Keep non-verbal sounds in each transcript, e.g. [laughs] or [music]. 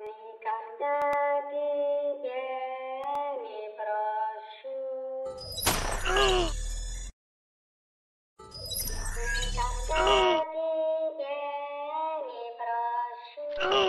Никогда тебе не прошу. Никогда тебе не прошу.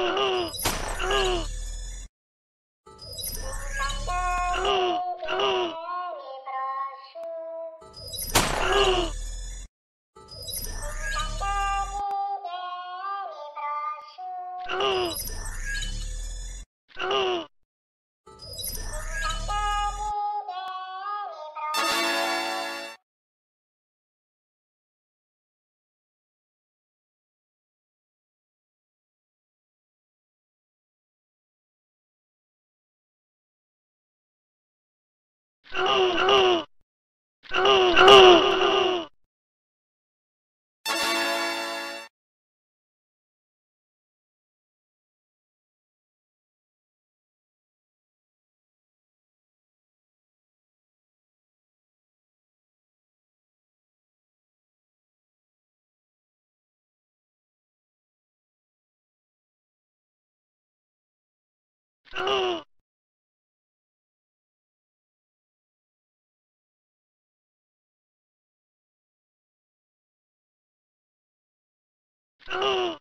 [gasps] Oh! Oh!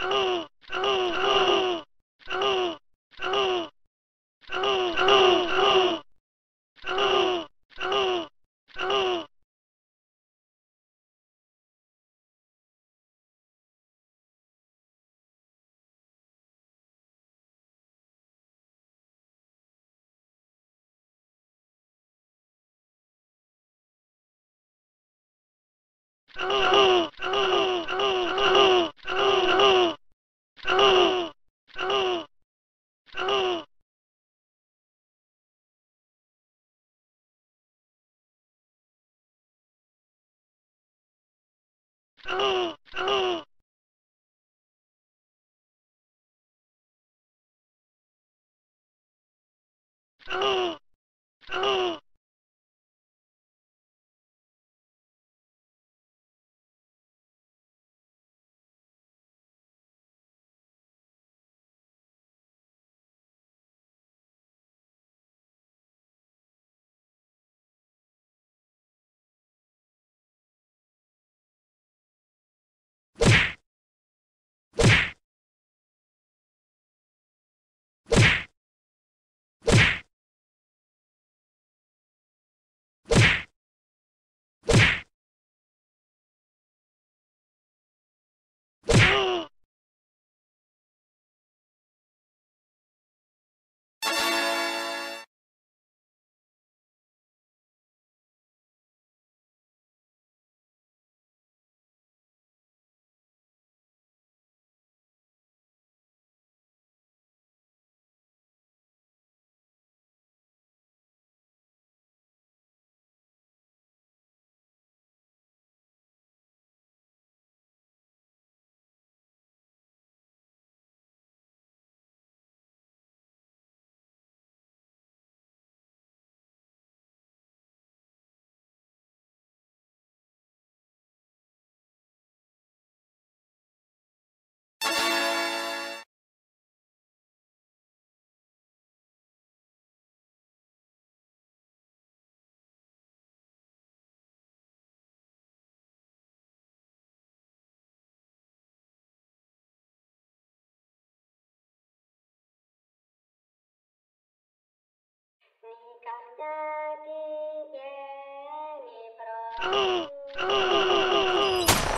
Oh! [laughs] digeni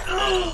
prasu